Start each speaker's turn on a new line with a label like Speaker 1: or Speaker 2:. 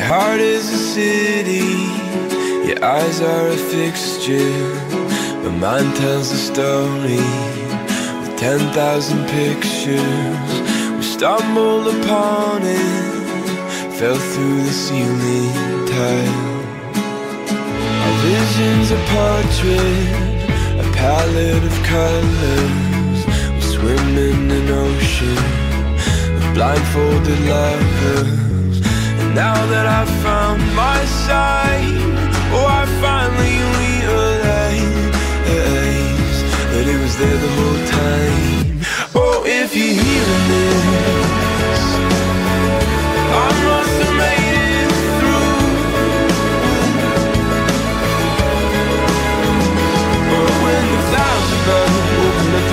Speaker 1: heart is a city, your eyes are a fixture. My mind tells a story with 10,000 pictures. We stumbled upon it, fell through the ceiling tile. Our vision's a portrait, a palette of colors. We're swimming in an ocean with blindfolded lovers. Now that I've found my sight, oh, I finally realize that it was there the whole time. Oh, if you're hearing this, I must have made it through. Oh, when the clouds open up